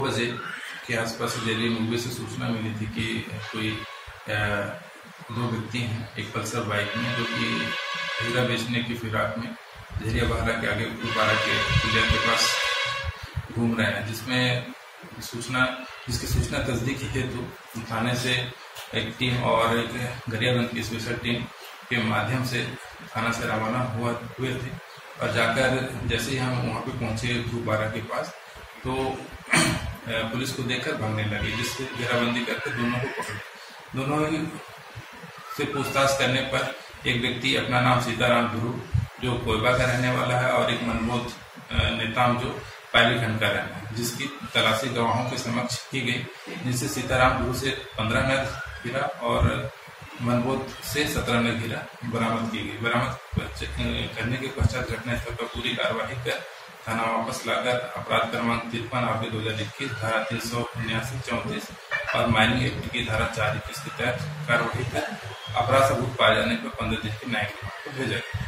के आसपास ज़रिए मुंबई से सूचना मिली थी कि कोई दो व्यक्ति हैं, एक पल्सर बाइक में जो कि हीरा बेचने की फिराक में झरिया बहरा के आगे गुब्बारा के पुलिया के पास घूम रहे हैं, जिसमें सूचना, जिसकी सूचना तस्दीक हेतु तो थाने से एक टीम और एक गरियागंज की स्पेशल टीम के माध्यम से थाना से रवाना हुआ, हुए थे। और जाकर जैसे ही हम वहाँ पे पहुँचे गुब्बारा के पास तो पुलिस को देखकर भागने लगे, जिससे घेराबंदी करके दोनों को पकड़े। दोनों ही से पूछताछ करने पर एक व्यक्ति अपना नाम सीताराम ध्रुव जो कोयबा का रहने वाला है, और एक मनमोद नेताम, जो पायली खंड का रहना है, जिसकी तलाशी गवाहों के समक्ष की गई, जिससे सीताराम ध्रुव से पंद्रह नग गिरा और मनबोध से सत्रह नग गिरा बरामद की गई। बरामद करने के पश्चात घटनास्थल पर पूरी कार्यवाही कर थाना वापस लाकर अपराध क्रमांक तिरपन आगे दो हज़ार इक्कीस, धारा तीन सौ उन्यासी, चौंतीस और माइनिंग एक्ट की धारा चार इक्कीस के तहत कार्रवाई कर अपराध सबूत पाए जाने पर पंद्रह दिन की न्यायिक को भेजा गया।